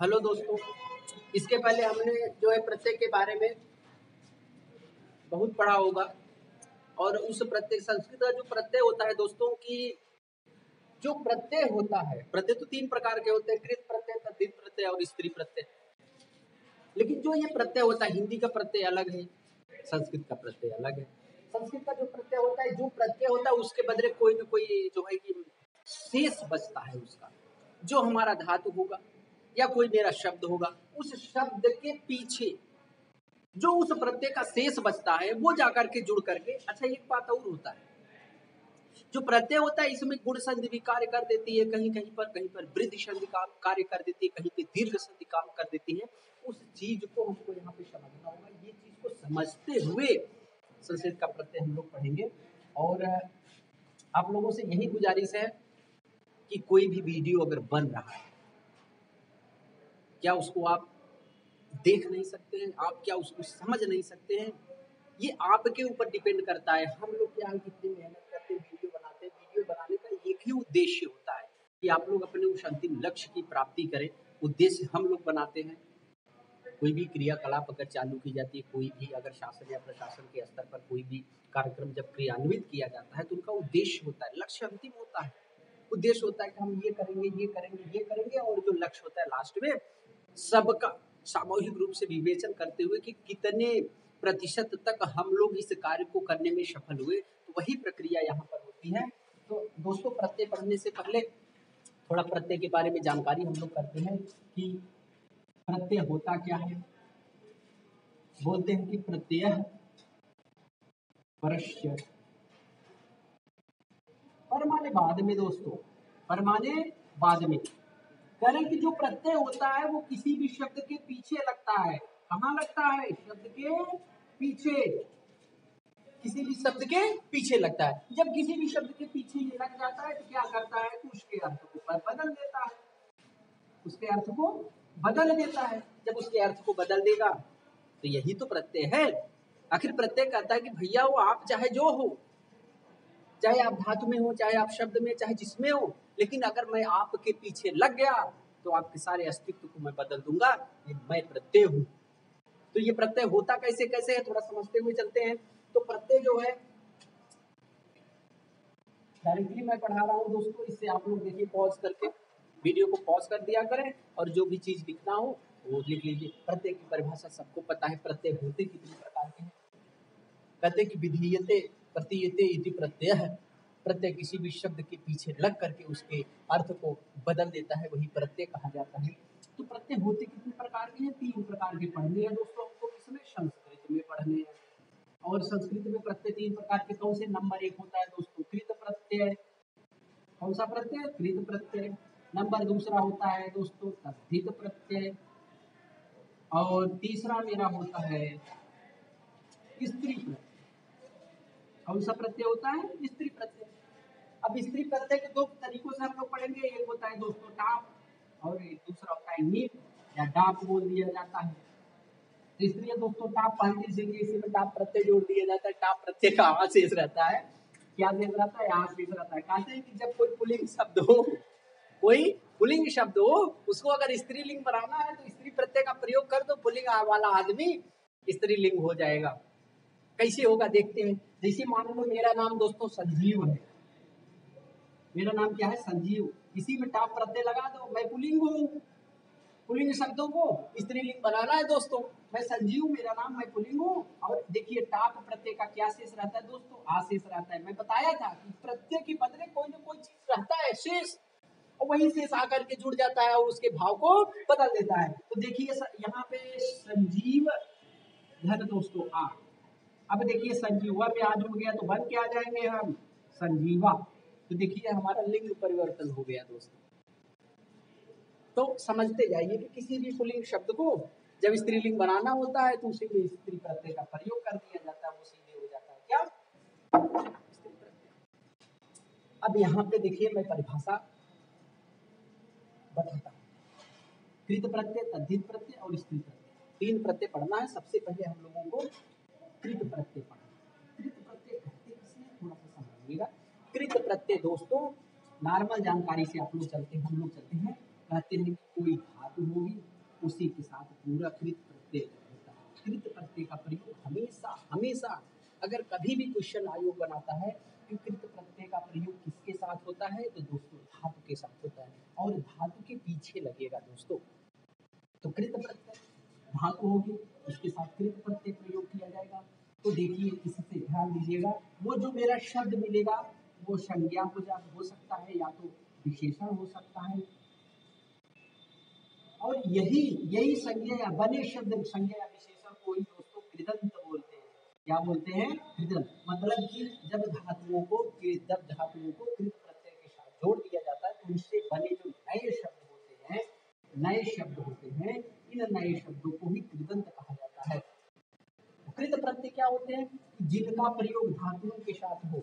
Hello दोस्तों, इसके पहले हमने जो है प्रत्यय के बारे में बहुत पढ़ा होगा और उस प्रत्यय संस्कृत का जो प्रत्यय होता है दोस्तों की जो प्रत्यय होता है, प्रत्यय तो तीन प्रकार के होते हैं, कृत प्रत्यय, तद्धित प्रत्यय और स्त्री प्रत्यय। लेकिन जो ये प्रत्यय होता है, हिंदी का प्रत्यय अलग है, संस्कृत का प्रत्यय अलग है। संस्कृत का जो प्रत्यय होता है, जो प्रत्यय होता है, उसके बदले कोई ना कोई जो है कि शेष बचता है उसका, जो हमारा धातु होगा। या कोई मेरा शब्द होगा, उस शब्द के पीछे जो उस प्रत्यय का शेष बचता है, वो जाकर के जुड़ करके अच्छा एक बात और होता है। जो प्रत्यय होता है, इसमें गुण संधि भी कार्य कर देती है कहीं कहीं पर कहीं पर वृद्धि संधि काम कार्य कर देती है, कहीं पे दीर्घ संधि काम कर देती है। उस चीज़ को हमको यहाँ पे समझना होगा। ये चीज़ को समझते हुए संस्कृत का प्रत्यय हम लोग पढ़ेंगे। और, आप लोगों से यही गुजारिश है कि कोई भी वीडियो अगर बन रहा है क्या उसको आप देख नहीं सकते हैं? आप क्या उसको समझ नहीं सकते हैं? ये आपके ऊपर डिपेंड करता है। हम लोग क्या कितनी मेहनत करते हैं, वीडियो बनाते हैं। वीडियो बनाने का एक ही उद्देश्य होता है कि आप लोग अपने उस अंतिम लक्ष्य की प्राप्ति करें। उद्देश्य हम लोग बनाते हैं। कोई भी क्रियाकलाप अगर चालू की जाती है, कोई भी अगर शासन या प्रशासन के स्तर पर कोई भी कार्यक्रम जब क्रियान्वित किया जाता है तो उनका उद्देश्य होता है, लक्ष्य अंतिम होता है। उद्देश्य होता है कि हम ये करेंगे ये करेंगे ये करेंगे और जो लक्ष्य होता है लास्ट में सबका सामूहिक रूप से विवेचन करते हुए कि कितने प्रतिशत तक हम लोग इस कार्य को करने में सफल हुए। तो वही प्रक्रिया यहाँ पर होती है। तो दोस्तों, प्रत्यय पढ़ने से पहले थोड़ा प्रत्यय के बारे में जानकारी हम लोग करते हैं कि प्रत्यय होता क्या है। बोलते हैं कि प्रत्यय परस्य। परमाने बाद में दोस्तों, परमाने बाद में। करें कि जो प्रत्यय होता है वो किसी भी शब्द के पीछे लगता है। कहाँ लगता है? शब्द के पीछे। किसी भी शब्द के पीछे लगता है। जब किसी भी शब्द के पीछे ये लग जाता है तो क्या करता है? तो उसके अर्थ को बदल देता है। उसके अर्थ को बदल देता है। जब उसके अर्थ को बदल देगा तो यही तो प्रत्यय है। आखिर प्रत्यय कहता है कि भैया वो आप चाहे जो हो, चाहे आप धातु में हो, चाहे आप शब्द में, चाहे जिसमें हो लेकिन अगर मैं आपके पीछे लग गया तो आपके सारे अस्तित्व को मैं बदल दूँगा, ये मैं प्रत्यय हूँ। तो ये प्रत्यय होता कैसे कैसे है, थोड़ा समझते हुए चलते हैं। तो प्रत्यय जो है डायरेक्टली मैं पढ़ा रहा हूँ दोस्तों, इससे आप लोग देखिए पॉज करके वीडियो को पॉज कर दिया करें, और जो भी चीज़ लिखना हो, वो लिख लीजिए। प्रत्यय की परिभाषा सबको पता है, प्रत्यय होते कितने प्रकार के हैं। कहते कि विधीयते, प्रतीयते इति प्रत्यय। है प्रत्यय किसी भी शब्द के पीछे लग करके उसके अर्थ को बदल देता है, वही प्रत्यय कहा जाता है। तो प्रत्यय होते कितने प्रकार के हैं? तीन प्रकार के पढ़ने हैं दोस्तों। हमको किसमें संस्कृत में पढ़ने हैं। और संस्कृत में प्रत्यय तीन प्रकार के कौन से? नंबर एक होता है दोस्तों, कृत प्रत्यय। कौन सा प्रत्यय? कृत प्रत्यय। नंबर दूसरा होता है दोस्तों, तद्धित प्रत्यय। और तीसरा मेरा होता है स्त्री प्रत्यय। कौन सा प्रत्यय होता है? स्त्री प्रत्यय। अब स्त्री प्रत्यय के दो तरीकों से हम लोग पढ़ेंगे। एक होता है दोस्तों टाप और एक दूसरा होता है नीप, या डाप बोल दिया जाता है। तो इसलिए दोस्तों टाप पहले से इसी में टाप प्रत्यय जोड़ दिया जाता है। टाप प्रत्यय का आवाज़ शेष रहता है। क्या शेष रहता है? यहाँ शेष रहता है। कहते हैं कि जब कोई पुलिंग शब्द हो, कोई पुलिंग शब्द हो, उसको अगर स्त्रीलिंग बनाना है तो स्त्री प्रत्यय का प्रयोग कर दो। पुलिंग वाला आदमी स्त्रीलिंग हो जाएगा। कैसे होगा? देखते हैं। जैसे मान लो मेरा नाम दोस्तों संजीव है। मेरा नाम क्या है? संजीव। इसी में टाप प्रत्यय लगा दो। मैं पुलिंग हूँ। पुलिंग शब्दों को स्त्री स्त्रीलिंग बनाना है दोस्तों। मैं संजीव, मेरा नाम मैं पुलिंग हूँ। और देखिए, टाप प्रत्यय का क्या शेष रहता है दोस्तों? आशेष रहता है। मैं बताया था कि प्रत्यय के बदले कोई ना कोई चीज़ रहता है, शेष। और वही शेष आकर के जुड़ जाता है और उसके भाव को बदल देता है। तो देखिए यहाँ पे संजीव धन दोस्तों, आ। अब देखिए, संजीवा में आ जुड़ गया तो बन के आ जाएँगे हम? संजीवा। तो देखिए, हमारा लिंग परिवर्तन हो गया दोस्तों। तो समझते जाइए कि किसी भी पुलिंग शब्द को, जब स्त्रीलिंग बनाना होता है तो उसी में स्त्री प्रत्यय का प्रयोग कर दिया जाता है, वो सीधे हो जाता है। क्या? अब यहाँ पे देखिए, मैं परिभाषा बताता हूँ। कृत प्रत्यय, तद्धित प्रत्यय और स्त्री प्रत्यय। तीन प्रत्यय पढ़ना है, सबसे पहले हम लोगों को कृत प्रत्यय पढ़ना कृत प्रत्यय कहते थोड़ा सा समझिएगा। कृत प्रत्यय दोस्तों नॉर्मल जानकारी से आप लोग चलते हैं, हम लोग चलते हैं। कहते हैं कि कोई धातु होगी, उसी के साथ पूरा कृत प्रत्यय होता है। कृत प्रत्यय का प्रयोग हमेशा हमेशा, अगर कभी भी क्वेश्चन आयोग बनाता है कि कृत प्रत्यय का प्रयोग किसके साथ होता है? तो दोस्तों, धातु के साथ होता है। और धातु के पीछे लगेगा दोस्तों। तो कृत प्रत्यय धातु होगी, उसके साथ कृत प्रत्यय प्रयोग किया जाएगा। तो देखिए, इससे ध्यान दीजिएगा, वो जो मेरा शब्द मिलेगा वो संज्ञा हो जा हो सकता है या तो विशेषण हो सकता है। और यही यही संज्ञा या बने शब्द संज्ञा या विशेषण को ही दोस्तों कृदंत बोलते हैं। क्या बोलते हैं? कृदंत। मतलब कि जब धातुओं को, जब धातुओं को कृत प्रत्यय के साथ जोड़ दिया जाता है तो उनसे बने जो नए शब्द होते हैं, नए शब्द होते हैं, इन नए शब्दों को ही कृदंत कहा जाता है। कृत प्रत्यय क्या होते हैं? जिनका प्रयोग धातुओं के साथ हो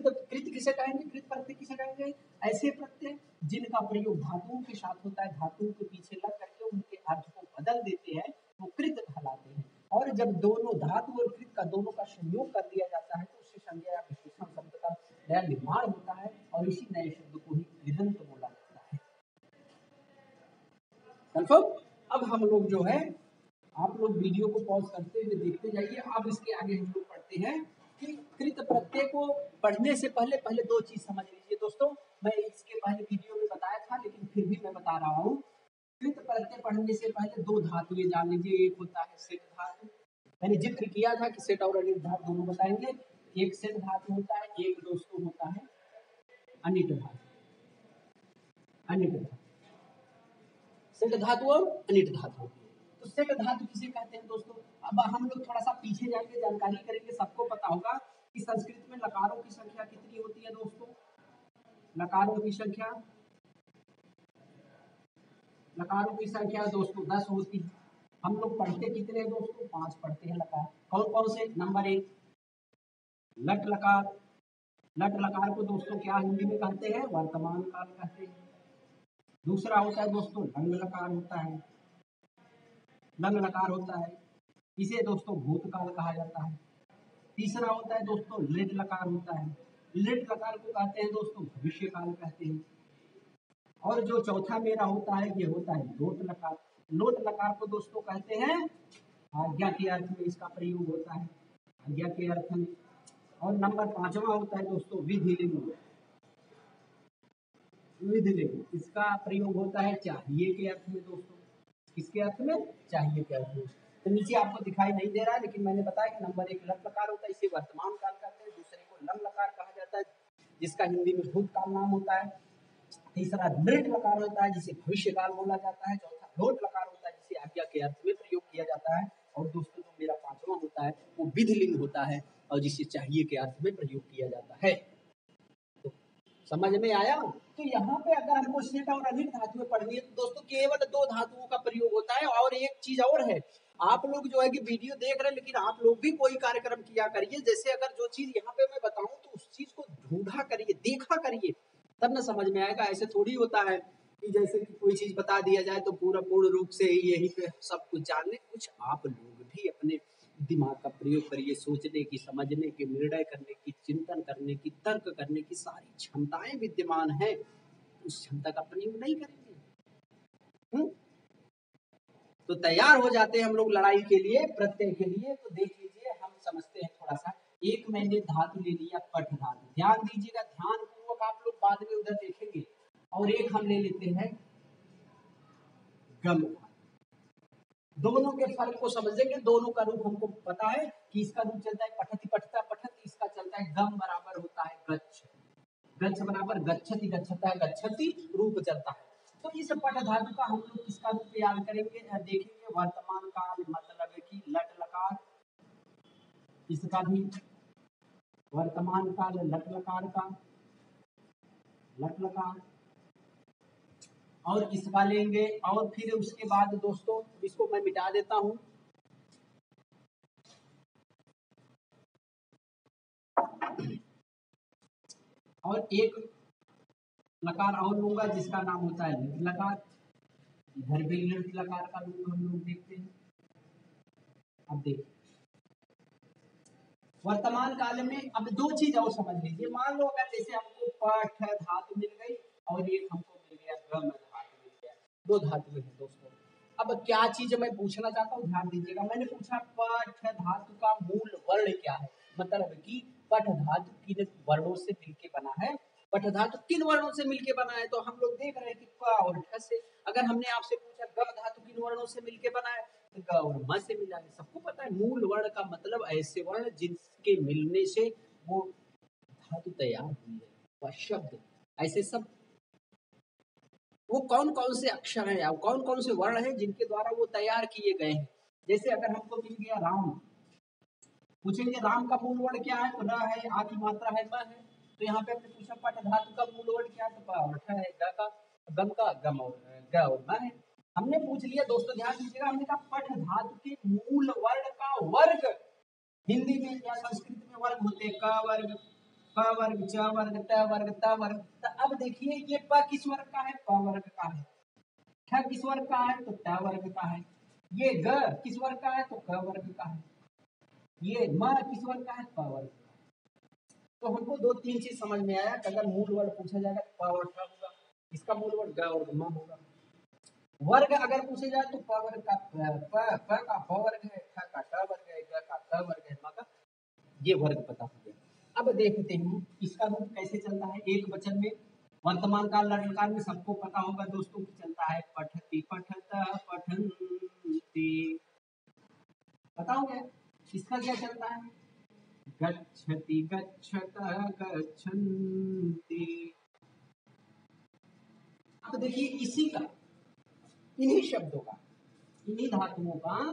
कृत कृत किसे कहेंगे? कृत प्रत्यय किसे कहेंगे? ऐसे प्रत्यय जिनका प्रयोग धातुओं के साथ होता है, धातुओं के पीछे लग करके उनके अर्थ को बदल देते हैं, वो कृत कहलाते हैं। और जब दोनों धातु और कृत का दोनों का संयोग कर दिया जाता है तो उससे संज्ञा या विशेषण शब्द का नया निर्माण होता है और इसी नए शब्द को ही कृदंत बोला जाता है। कंफर्म अब हम लोग जो है, आप लोग वीडियो को पॉज करते हुए देखते जाइए। अब इसके आगे हम लोग पढ़ते हैं। कृत प्रत्यय को पढ़ने से पहले पहले दो चीज़ समझ लीजिए। दोस्तों, मैं इसके पहले वीडियो में बताया था, लेकिन फिर भी मैं बता रहा हूँ। कृत प्रत्यय पढ़ने से पहले दो धातुएँ जान लीजिए। एक होता है सेट धातु। मैंने ज़िक्र किया था कि सेट और अनिट धातु दोनों बताएँगे। एक सेट धातु होता है, एक दोस्तों होता है अनिट धातु। अनिट धातु। सेट धातु और अनिट धातु। तो सेट धातु किसे कहते हैं दोस्तों? अब हम लोग थोड़ा सा पीछे जाएँगे जानकारी करेंगे, सबको पता होगा कि संस्कृत में लकारों की संख्या कितनी होती है दोस्तों। लकारों की संख्या, लकारों की संख्या दोस्तों दस होती है। हम लोग पढ़ते कितने हैं दोस्तों? पाँच पढ़ते हैं लकार। कौन कौन से? नंबर एक, लट लकार। लट लकार को दोस्तों क्या हिंदी में कहते हैं? वर्तमान काल कहते हैं। दूसरा होता है दोस्तों लंग लकार होता है। लंग लकार होता है। इसे दोस्तों भूतकाल कहा जाता है। तीसरा होता है दोस्तों लेट लकार होता है। लेट लकार को कहते हैं दोस्तों भविष्य काल कहते हैं। और जो चौथा मेरा होता है, ये होता है लोट लकार। लोट लकार को दोस्तों कहते हैं आज्ञा के अर्थ में इसका प्रयोग होता है। आज्ञा के अर्थ में। और नंबर पांचवा होता है दोस्तों विधि लिंग। विधि लिंग, इसका प्रयोग होता है चाहिए के अर्थ में दोस्तों। किसके अर्थ में? चाहिए के अर्थ में। तो नीचे आपको दिखाई नहीं दे रहा है, लेकिन मैंने बताया कि नंबर एक लट लकार होता है, इसे वर्तमान काल कहते हैं, दूसरे को लंग लकार कहा जाता है, जिसका हिंदी में भूतकाल नाम होता है। तीसरा नृट लकार होता है, जिसे भविष्य काल बोला जाता है। चौथा लोट लकार होता है, जिसे आज्ञा के अर्थ में प्रयोग किया जाता है। और दोस्तों जो मेरा पांचवा होता है, वो विधिलिंग होता है, और जिसे चाहिए के अर्थ में प्रयोग किया जाता है। तो समझ में आया? तो यहाँ पे अगर हमको सेट और अधिक धातुएँ पढ़नी है तो दोस्तों, केवल दो धातुओं का प्रयोग होता है, और एक चीज़ और है। आप लोग जो है कि वीडियो देख रहे हैं, लेकिन आप लोग भी कोई कार्यक्रम किया करिए। जैसे अगर जो चीज़ यहाँ पे मैं बताऊँ तो उस चीज़ को ढूंढा करिए, देखा करिए। तब ना समझ में आएगा, ऐसे थोड़ी होता है कि जैसे कि कोई चीज़ बता दिया जाए तो पूरा पूर्ण रूप से यही पे सब कुछ जान ले कुछ आप लोग भी अपने दिमाग का प्रयोग करिए, सोचने की, समझने की, निर्णय करने की, चिंतन करने की, तर्क करने की। सारी क्षमताएँ विद्यमान है, उस क्षमता का प्रयोग नहीं करेंगे। हुँ? तो तैयार हो जाते हैं हम लोग लड़ाई के लिए, प्रत्यय के लिए। तो देख लीजिए, हम समझते हैं थोड़ा सा। एक मैंने धातु ले लिया पठ धातु। ध्यान दीजिएगा ध्यान पूर्वक आप लोग बाद में उधर देखेंगे। और एक हम ले लेते हैं, गम दोनों के फ़र्क को समझेंगे, दोनों का रूप हमको पता है कि इसका रूप चलता है पठती, पठता, पठत, इसका चलता है गम बराबर होता है गच्छ। गच्छ बराबर गच्छति, गच्छता है गच्छति, रूप चलता है। तो इस पट धातु का हम लोग किसका रूप याद करेंगे देखेंगे, वर्तमान काल मतलब कि लट लकार। इसका भी वर्तमान काल लट लकार का, लट लकार। और इसका लेंगे, और फिर उसके बाद दोस्तों, इसको मैं मिटा देता हूँ। और एक लकार और लूँगा जिसका नाम होता है लिट लकार इधर भी लिट लकार का रूप हम लोग देखते हैं। अब देखिए। वर्तमान काल में अब दो चीज़ और समझ लीजिए। मान लो अगर जैसे हमको पठ धातु मिल गई और एक हमको मिल गया गम धातु मिल गया। दो धातुएँ हैं दोस्तों। अब क्या चीज़ मैं पूछना चाहता हूँ? ध्यान दीजिएगा। मैंने पूछा, पठ धातु का मूल वर्ण क्या है? मतलब कि पठ, धातु किन वर्णों से मिलके बना है? पठ धातु किन वर्णों से मिलके बना है। तो हम लोग देख रहे हैं कि क और ठ से। अगर हमने आपसे पूछा, ग धातु किन वर्णों से मिलके बना है तो ग और म से मिला है। सबको पता है, मूल वर्ण का मतलब ऐसे वर्ण जिनके मिलने से वो धातु तैयार हुई है, वह शब्द। ऐसे सब। वो कौन कौन से अक्षर हैं या कौन कौन से वर्ण हैं जिनके द्वारा वो तैयार किए गए हैं? जैसे अगर हमको मिल गया राम। पूछेंगे राम का मूल वर्ण क्या है? तो र है, आ की मात्रा है, म है। तो यहाँ पे हमने पूछा पट धातु का मूल वर्ण क्या है तो है ग का, गम का, गम और ग और म है? हमने पूछ लिया, दोस्तों ध्यान दीजिएगा, हमने कहा पट धातु के मूल वर्ण का वर्ग, हिंदी में या संस्कृत में वर्ग होते हैं, क वर्ग, प वर्ग, च वर्ग, त वर्ग त वर्ग तो अब देखिए ये प किस वर्ग का है? प वर्ग का है। ठ किस वर्ग का है? तो त वर्ग का है। ये ग किस वर्ग का है? तो क वर्ग का है। ये म किस वर्ग का है? प वर्ग का तो हमको दो तीन चीज़ समझ में आया कि अगर मूल वर्ग पूछा जाएगा तो प और ठ होगा? इसका मूल वर्ग ग और म होगा। वर्ग अगर पूछे जाए तो प वर्ग का, प का प वर्ग है ठ का ट वर्ग है, ग का ट वर्ग है, म का ये वर्ग पता हो गया अब देखते हैं इसका रूप कैसे चलता है। एक वचन में, वर्तमान काल लटकार में सबको पता होगा दोस्तों की चलता है पठती पठत पठंती पता हो गया? इसका क्या चलता है? गच्छति, गच्छत, गच्छन्ति। देखिए इसी का, इन्हीं शब्दों का, इन्हीं धातुओं का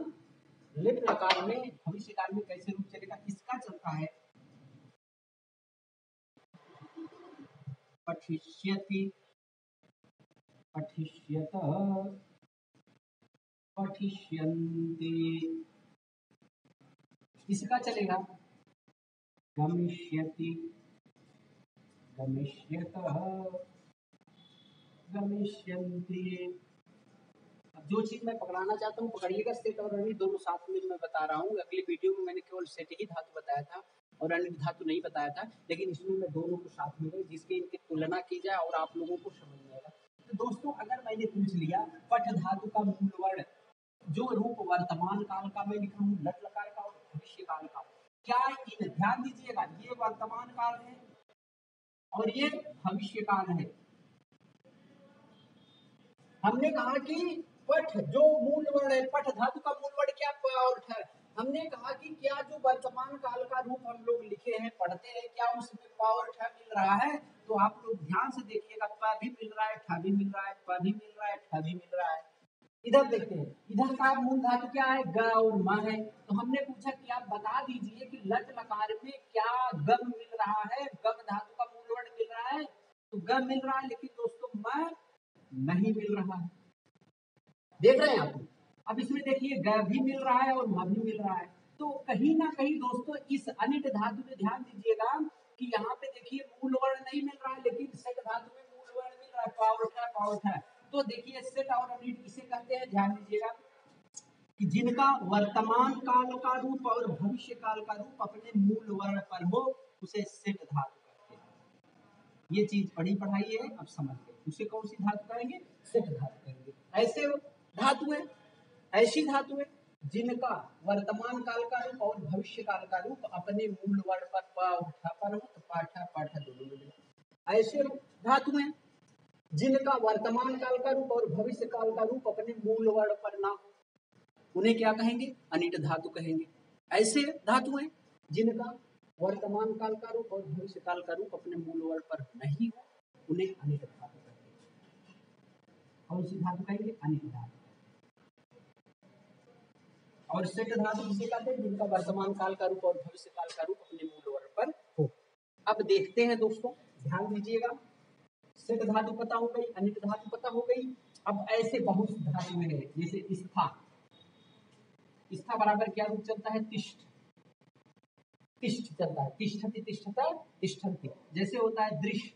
लिट लकार में भविष्य काल में कैसे रूप चलेगा इसका चलता है? पठिष्यति। पठिष्यत, पठिष्यन्ति। इसका चलेगा? गमिष्यति। गमिष्यत। गमिष्यन्ति। जो चीज़ मैं पकड़ाना चाहता हूँ, पकड़िएगा सेट और रवि दोनों साथ में मैं बता रहा हूँ। अगली वीडियो में मैंने केवल सेट ही धातु बताया था और अन्य धातु नहीं बताया था, लेकिन इसमें मैं दोनों को साथ में जिसकी इनकी तुलना की जाए और आप लोगों को समझ में आएगा तो दोस्तों, अगर मैंने पूछ लिया, पठ धातु का मूल वर्ण जो रूप वर्तमान काल का मैं लिखा हूँ लट लकार का और भविष्य काल का। क्या इन ध्यान दीजिएगा ये वर्तमान काल है और ये भविष्य काल है? हमने कहा कि पठ जो मूल वर्ण है, पठ धातु का मूल वर्ण क्या और हमने कहा कि क्या जो वर्तमान काल का रूप हम लोग लिखे हैं, पढ़ते हैं क्या उसमें पावर ठ मिल रहा है तो आप लोग ध्यान से देखिएगा प भी मिल रहा है ठ भी मिल रहा है प भी मिल रहा है ठ भी मिल रहा है। इधर देखते हैं। इधर का मूल धातु क्या है? ग और म है। तो हमने पूछा कि आप बता दीजिए कि लट लकार में क्या गम मिल रहा है? गम धातु का मूल वर्ण मिल रहा है? तो गम मिल रहा है, लेकिन दोस्तों म नहीं मिल रहा है। देख रहे हैं आप अब इसमें देखिए, ग भी मिल रहा है और म भी मिल रहा है। तो कहीं ना कहीं दोस्तों, इस अनिट धातु में ध्यान दीजिएगा कि यहाँ पे देखिए मूल वर्ण नहीं मिल रहा है लेकिन सेट धातु में मूल वर्ण मिल रहा है। पावर है पावट है तो देखिए सेट और अनिट किसे कहते हैं? ध्यान दीजिएगा कि जिनका वर्तमान काल का रूप और भविष्य काल का रूप अपने मूल वर्ण पर हो, उसे सेट धातु कहते हैं। ये चीज़ पढ़ी पढ़ाई है अब समझ गए उसे कौन सी धातु कहेंगे? सेट धातु कहेंगे। ऐसे धातुएँ ऐसी धातुएँ जिनका वर्तमान काल का रूप और भविष्य काल का रूप अपने मूल वर्ण पर प उठा पर हो तो पाठा पाठा दोनों में ऐसे धातुएँ जिनका वर्तमान काल का रूप और भविष्य काल का रूप अपने मूल वर्ण पर ना हो। उन्हें क्या कहेंगे? अनिट धातु कहेंगे। ऐसे धातुएँ जिनका वर्तमान काल का रूप और भविष्य काल का रूप अपने मूल वर्ण पर नहीं हो। उन्हें अनिट धातु कहेंगे। कौन सी धातु कहेंगे? अनिट धातु। और सेट धातु किसे कहते हैं? जिनका वर्तमान काल का रूप और भविष्य काल का रूप अपने मूल वर्ण पर हो। अब देखते हैं दोस्तों, ध्यान दीजिएगा। सेट धातु पता हो गई अनिट धातु पता हो गई। अब ऐसे बहुत धातु है, जैसे स्था। स्था बराबर क्या रूप चलता है? तिष्ठ। तिष्ठ चलता है। तिष्ठति तिष्ठता, तिष्ठन्ति। जैसे होता है दृश्य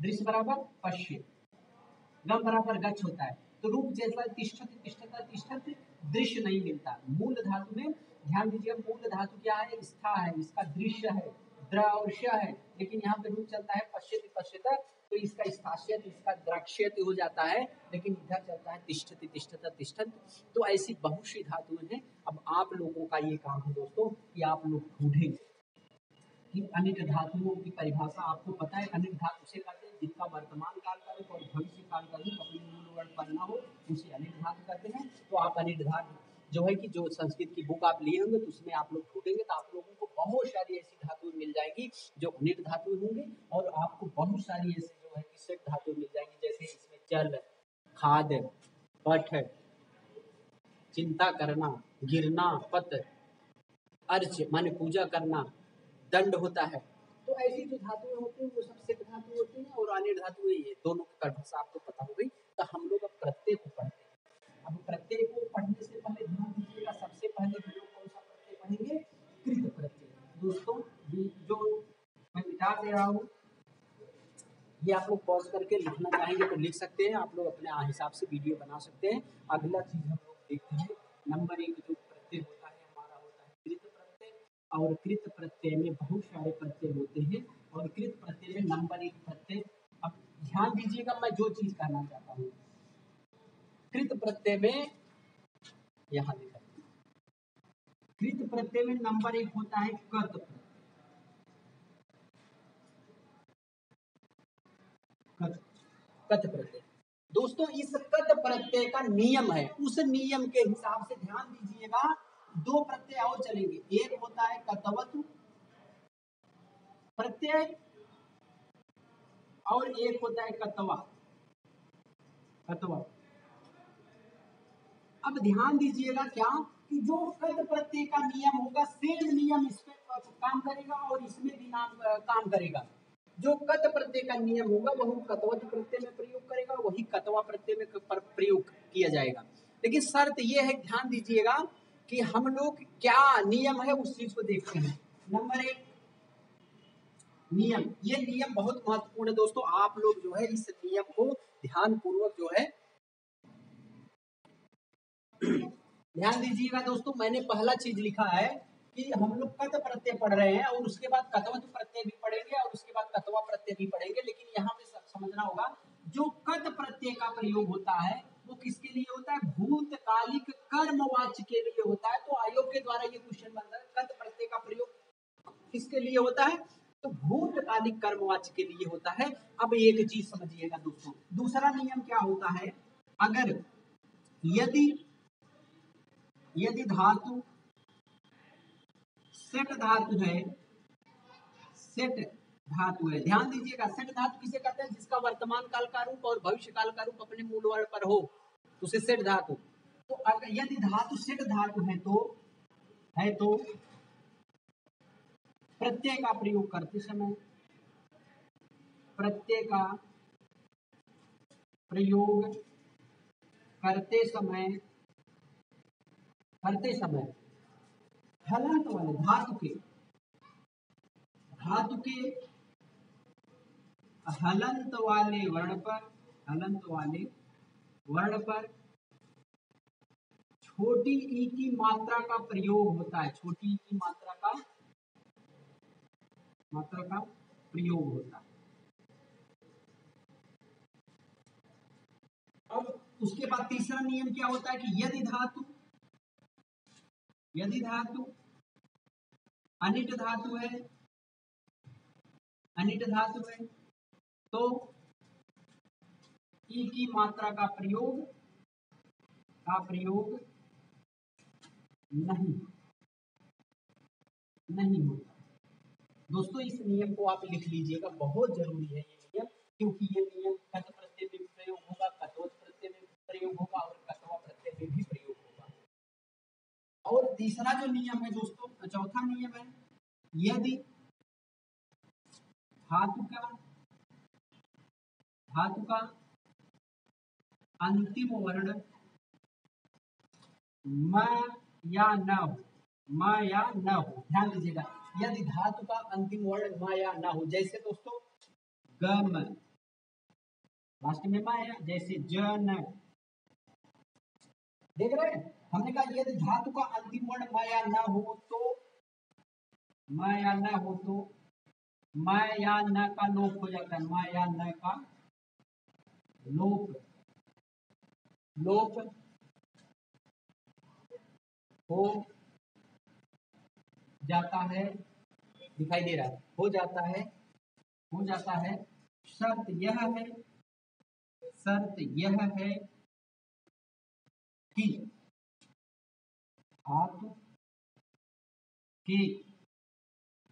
दृश्य बराबर पश्य। गम बराबर गच्छ होता है। तो रूप जैसा तिष्ठति तिष्ठता, तिष्ठति दृश्य नहीं मिलता। मूल धातु में, ध्यान दीजिए मूल धातु क्या है? स्था है। इसका दृश्य है। द्रश्य है। लेकिन यहाँ पे रूप चलता है पश्चित पश्चित तो इसका स्थाशियत इसका द्राक्षियत हो जाता है, लेकिन इधर चलता है तिष्ठति, तिष्ठत तिष्ठत। तो ऐसी बहुत सी धातुएँ हैं। अब आप लोगों का ये काम है दोस्तों कि आप लोग ढूंढें कि धातुओं की परिभाषा। आपको पता है अनिट धातु से कहते हैं, जिनका वर्तमान काल का रूप और भविष्य काल का रूप, अपने मूल वर्ण पर न हो, उसे अनिट धातु कहते हैं। तो आप अनिट धातु जो है कि जो संस्कृत की बुक आप लिए होंगे तो उसमें आप लोग ढूंढेंगे तो आप लोगों को बहुत सारी ऐसी धातुएँ मिल जाएँगी जो अनिट धातु होंगे और आपको बहुत सारी ऐसी जो है कि धातु मिल जाएँगी, जैसे इसमें चल खाद पठ चिंता करना, गिरना, पत अर्च माने पूजा करना, दंड होता है। तो ऐसी जो धातुएँ होती हैं, वो सब धातु होती हैं और अन्य धातुएँ ये दोनों की परिभाषा आपको पता हो गई तो हम लोग अब प्रत्यय को पढ़ते हैं। अब प्रत्यय को पढ़ने से पहले ध्यान दीजिएगा, सबसे पहले हम लोग कौन सा प्रत्यय पढ़ेंगे? कृत प्रत्यय दोस्तों जो मैं मिटा दे रहा हूँ ये आप लोग पॉज करके लिखना चाहेंगे तो लिख सकते हैं। आप लोग अपने हिसाब से वीडियो बना सकते हैं। अगला चीज़ हम लोग देखते हैं। नंबर एक जो प्रत्यय होता है, हमारा होता है कृत प्रत्यय। और कृत प्रत्यय में बहुत सारे प्रत्यय होते हैं। और कृत प्रत्यय में नंबर एक प्रत्यय। अब ध्यान दीजिएगा, मैं जो चीज़ कहना चाहता हूँ। कृत प्रत्यय में, यहाँ लिखा कृत प्रत्यय में नंबर एक होता है कत प्रत्यय। कत प्रत्यय। दोस्तों, इस कत प्रत्यय का नियम है। उस नियम के हिसाब से ध्यान दीजिएगा। दो प्रत्यय और चलेंगे। एक होता है कतवत प्रत्यय, और एक होता है कतवा कतवा अब ध्यान दीजिएगा क्या? कि जो कत प्रत्यय का नियम होगा सेम नियम इस पे काम करेगा और इसमें भी नाम, काम करेगा। जो कत प्रत्यय का नियम होगा, वह कतवत प्रत्यय में प्रयोग करेगा, वही कतवा प्रत्यय में प्रयोग किया जाएगा। लेकिन शर्त यह है, ध्यान दीजिएगा कि हम लोग क्या नियम है, उस चीज़ को देखते हैं। नंबर एक, नियम। ये नियम बहुत महत्वपूर्ण है दोस्तों। आप लोग जो है, इस नियम को ध्यान पूर्वक जो है, ध्यान दीजिएगा दोस्तों। मैंने पहला चीज़ लिखा है कि हम लोग कत प्रत्यय पढ़ रहे हैं और उसके बाद कतवत प्रत्यय भी पढ़ेंगे और उसके बाद कतवा प्रत्यय भी पढ़ेंगे, लेकिन यहाँ पे समझना होगा, जो कत प्रत्यय का प्रयोग होता है, वो किसके लिए होता है? भूतकालिक कर्मवाच्य के लिए होता है। तो आयोग के द्वारा ये क्वेश्चन बनता है कत प्रत्यय का प्रयोग किसके लिए होता है? तो भूतकालिक कर्मवाच्य के लिए होता है। अब एक चीज़ समझिएगा दोस्तों। दूसरा नियम क्या होता है? अगर यदि यदि धातु सेट धातु है। सेट धातु है। ध्यान दीजिएगा सेट धातु किसे कहते हैं? जिसका वर्तमान काल का रूप और भविष्य काल का रूप अपने मूल वर्ण पर हो तो उसे सेट धातु। तो अगर यदि धातु सेट धातु है तो है तो प्रत्यय का प्रयोग करते समय, प्रत्यय का प्रयोग करते समय करते समय हलंत वाले धातु के धातु के हलंत वाले वर्ण पर, हलंत वाले वर्ण पर छोटी ई की मात्रा का प्रयोग होता है, छोटी ई की मात्रा का मात्रा का प्रयोग होता है। अब उसके बाद तीसरा नियम क्या होता है कि यदि धातु यदि धातु अनिट धातु है। अनिट धातु है। तो ई की मात्रा का प्रयोग का प्रयोग नहीं। नहीं होता। दोस्तों, इस नियम को आप लिख लीजिएगा। बहुत ज़रूरी है ये नियम, क्योंकि ये नियम कत प्रत्यय में प्रयोग होगा कतवत प्रत्यय में प्रयोग होगा और कतवा प्रत्यय में भी और तीसरा जो नियम है दोस्तों, चौथा नियम है, यदि धातु का धातु का अंतिम वर्ण म या न हो म या न हो, ध्यान दीजिएगा, यदि धातु का अंतिम वर्ण म या न हो, जैसे दोस्तों, गम, लास्ट में म है जैसे जन देख रहे हैं? हमने कहा, यदि धातु का अंतिम वर्ण म या न हो तो म या न हो तो म या न का लोप हो जाता है। माया न का लोप। लोप हो जाता है, दिखाई दे रहा है। हो जाता है, हो जाता है। शर्त यह है, शर्त यह है कि आप के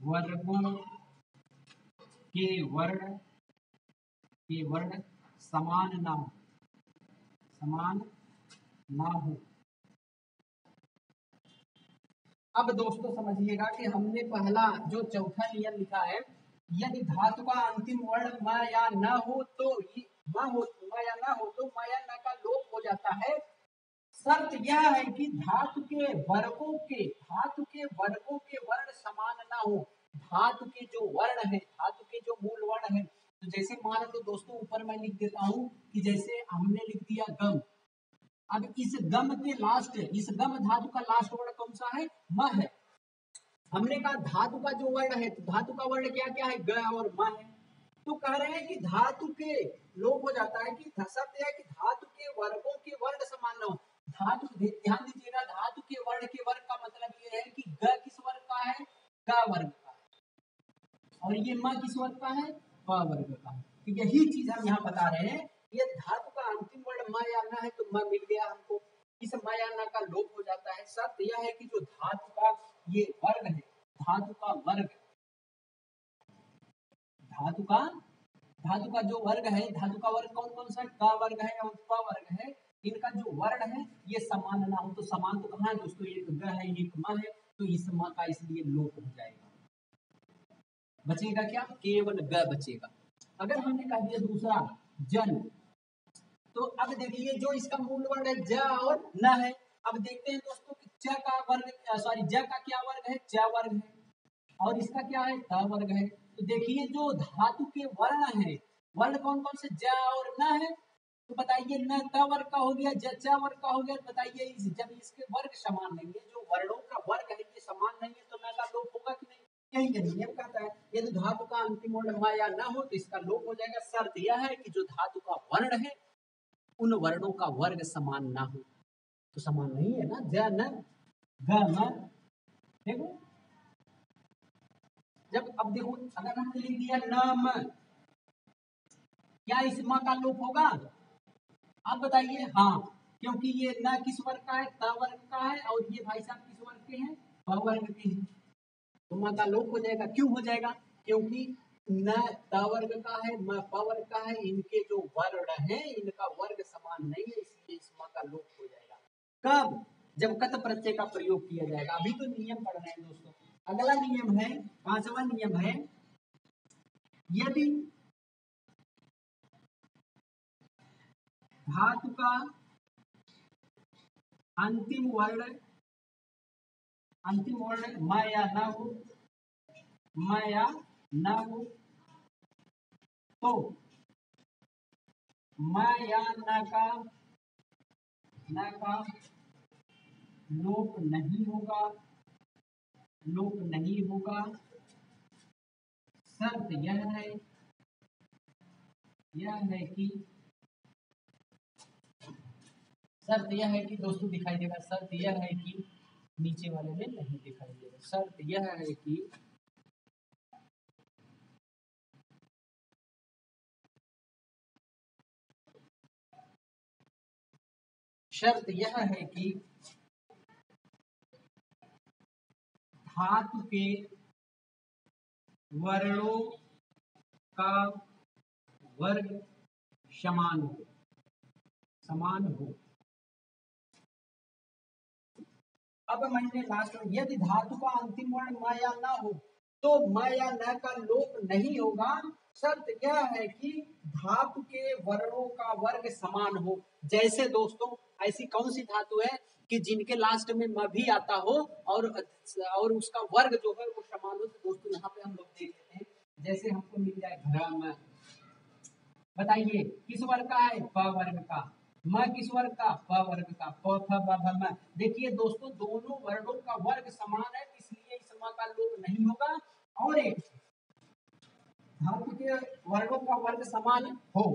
वर्गों के वर्ण के वर्ण समान ना हो। समान ना हो। अब दोस्तों समझिएगा कि हमने पहला जो चौथा नियम लिखा है, यदि धातु का अंतिम वर्ण म या न हो तो म हो म या न हो तो म या न का लोप हो जाता है। शर्त यह है कि धातु के वर्गों के, धातु के वर्गों के वर्ण समान ना हो। धातु के जो वर्ण है, धातु के जो मूल वर्ण है तो जैसे मान लो दोस्तों, ऊपर मैं लिख देता हूँ कि जैसे हमने लिख दिया गम। अब इस गम के लास्ट इस गम धातु का लास्ट वर्ण कौन सा है? म है। हमने कहा धातु का जो वर्ण है तो धातु का वर्ण क्या क्या है? ग और म है। तो कह रहे हैं कि धातु के लोप हो जाता है कि शब्द है कि धातु के वर्गों के वर्ण समान न हो। धातु ध्यान दीजिएगा, धातु के वर्ण के वर्ग का मतलब ये है कि ग किस वर्ग का है? ग वर्ग का और ये म किस वर्ग का है? प वर्ग का तो यही चीज़ हम यहाँ बता रहे हैं। ये धातु का अंतिम वर्ण म या है तो म मिल गया हमको। इस म का लोप हो जाता है। शर्त यह है कि जो धातु का ये वर्ग है, धातु का वर्ग। धातु का धातु का जो वर्ग है, धातु का वर्ग कौन कौन सा? का वर्ग है और वर्ग है? इनका जो वर्ण है, ये समान ना हो तो समान तो कहाँ है? दोस्तों, एक ग है, एक म है तो इस म का इसलिए लोप हो जाएगा। बचेगा क्या? केवल ग बचेगा। अगर हमने कह दिया दूसरा, जन तो अब देखिए जो इसका मूल वर्ण है, ज और न है। अब देखते हैं दोस्तों कि च का वर्ग सॉरी, ज का क्या वर्ग है? च वर्ग है। और इसका क्या है? त वर्ग है। तो देखिए जो धातु के वर्ण है, वर्ण कौन कौन से? ज और न है तो बताइए, न त वर्ग का हो गया, ज, च वर्ग का हो गया बताइए, इस, जब इसके वर्ग समान नहीं है, जो वर्णों का वर्ग है, ये समान नहीं है तो न का लोप होगा कि नहीं? यही ये नियम कहता है, यदि धातु का अंतिम वर्ण म या न हो तो इसका लोप हो जाएगा। शर्त यह है कि जो धातु का वर्ण है, उन वर्णों का वर्ग समान ना हो। तो समान नहीं है ना? ज, न देखो। जब, अब देखो, अगर हमने लिख दिया न, म, क्या इस म का लोप होगा? आप बताइए हाँ क्योंकि ये न किस वर्ग का है, त वर्ग का है, और ये भाई साहब किस वर्ग के हैं? प वर्ग के हैं। तो म का लोप हो जाएगा। क्यों हो जाएगा? क्योंकि न वर्ग का है म प वर्ग का है, इनके जो वर्ण है, इनका वर्ग समान नहीं है, इसलिए इस म का लोप हो जाएगा। कब? जब कत प्रत्यय का प्रयोग किया जाएगा। अभी तो नियम पढ़ रहे हैं दोस्तों। अगला नियम है, पांचवा नियम है, यदि धातु का अंतिम वर्ण अंतिम वर्ण म या न हो म या न हो तो म या न का न का लोप नहीं होगा, लोप नहीं होगा। शर्त यह है यह है कि शर्त यह है कि दोस्तों दिखाई देगा, शर्त यह है कि नीचे वाले में नहीं दिखाई देगा। शर्त यह है कि शर्त यह है कि धातु के वर्णों का वर्ग समान हो समान हो। अब मैंने लास्ट में, यदि धातु का अंतिम वर्ण म या न हो तो म या न का लोप नहीं होगा। शर्त यह है कि धातु के वर्णों का वर्ग समान हो। जैसे दोस्तों, ऐसी कौन सी धातु है कि जिनके लास्ट में म भी आता हो और और उसका वर्ग जो है वो समान हो? तो दोस्तों, यहाँ पे हम लोग देख लेते हैं। जैसे हमको मिल जाए घरम बताइए, किस वर्ग का है? वर्ग का। म किस वर्ग का? प वर्ग का। प फ ब देखिए दोस्तों, दोनों वर्गों का वर्ग समान है, इसलिए इस म का लोप नहीं होगा। और एक धातु के वर्णों का वर्ग समान हो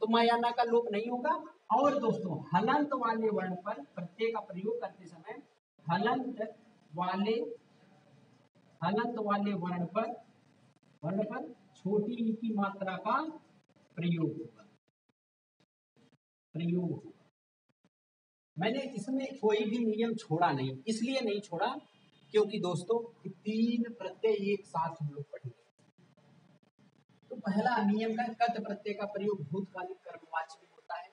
तो मायाना का लोप नहीं होगा। और दोस्तों, हलंत वाले वर्ण पर प्रत्यय का प्रयोग करते समय हलंत वाले हलंत वाले वर्ण पर वर्ण पर छोटी ई की मात्रा का प्रयोग होगा। प्रयोग मैंने इसमें कोई भी नियम छोड़ा नहीं, इसलिए नहीं छोड़ा क्योंकि दोस्तों तीन प्रत्यय एक साथ हम लोग पढ़ेंगे। तो पहला नियम का कत प्रत्यय का प्रयोग भूतकालिक कर्मवाच्य में होता है।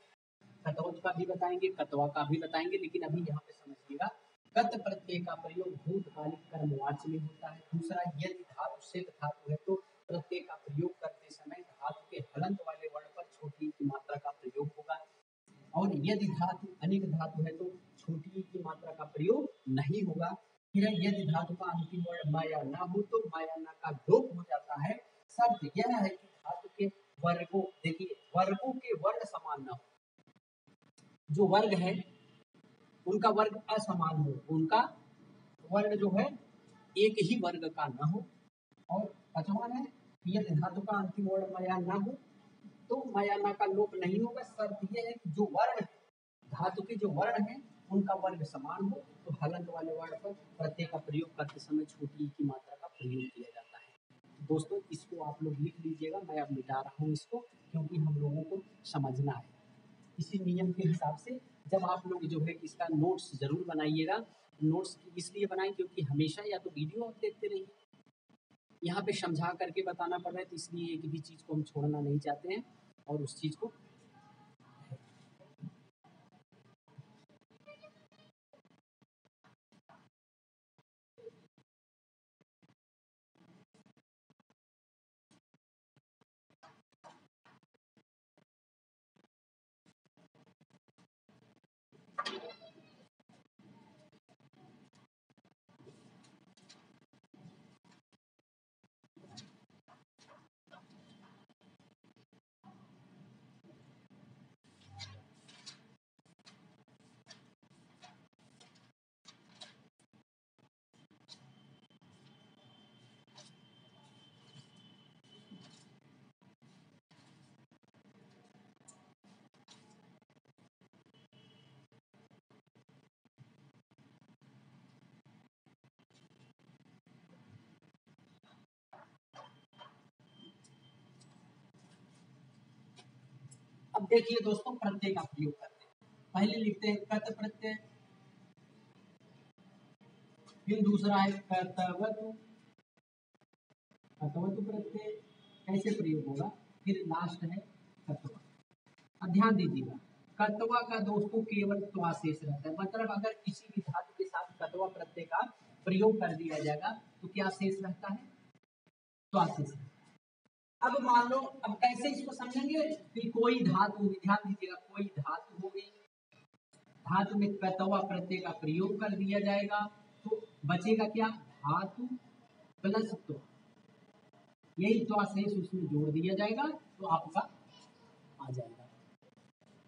कतवत का भी बताएँगे कतवा का भी बताएँगे, लेकिन अभी यहाँ पे समझिएगा। कत प्रत्यय का प्रयोग भूतकालिक कर्मवाच में होता है। दूसरा, यदि धातु से धातु है तो प्रत्यय का प्रयोग करते समय धातु के हलंत वाले वर्ण पर छोटी की मात्रा का प्रयोग होगा और यदि धातु अनेक धातु है तो छोटी की मात्रा का प्रयोग नहीं होगा। फिर यदि धातु का अंतिम वर्ण माया ना हो तो माया ना का लोप हो जाता है। शब्द यह है कि धातु के वर्गों, देखिए, वर्गों के वर्ण समान न हो। जो वर्ग है, उनका वर्ग असमान हो, उनका वर्ण जो है, एक ही वर्ग का न हो। और पांचवा है यदि धातु का अंतिम वर्ण माया ना हो तो मायाना का लोप नहीं होगा, शर्त यह है कि जो वर्ण धातु के जो वर्ण है, उनका वर्ग समान हो तो हलंत वाले वर्ण पर प्रत्यय का प्रयोग करते समय छोटी की मात्रा का प्रयोग किया जाता है। दोस्तों, इसको आप लोग लिख लीजिएगा, मैं अब मिटा रहा हूँ इसको, क्योंकि हम लोगों को समझना है। इसी नियम के हिसाब से जब आप लोग जो है इसका नोट्स ज़रूर बनाइएगा। नोट्स इसलिए बनाएँ क्योंकि हमेशा या तो वीडियो आप देखते रहिए। यहाँ पे समझा करके बताना पड़ रहा है तो इसलिए एक भी चीज़ को हम छोड़ना नहीं चाहते हैं। और उस चीज़ को अब देखिए दोस्तों प्रत्यय का प्रयोग करते हैं। पहले लिखते हैं कत प्रत्यय। फिर दूसरा है कर्तवतु कर्तवतु प्रत्यय कैसे प्रयोग होगा? फिर लास्ट है कत्वा अब ध्यान दीजिएगा कत्वा का दोस्तों केवल त्वा शेष रहता है। मतलब अगर किसी भी धातु के साथ कत्वा प्रत्यय का प्रयोग कर दिया जाएगा तो क्या शेष रहता है? त्वा शेष अब मान लो, अब कैसे इसको समझेंगे? कि कोई धातु, ध्यान दीजिएगा, कोई धातु हो गई धातु में कतवा प्रत्यय का प्रयोग कर दिया जाएगा। तो बचेगा क्या? धातु प्लस तो यही तो शेष उसमें जोड़ दिया जाएगा तो आपका आ जाएगा।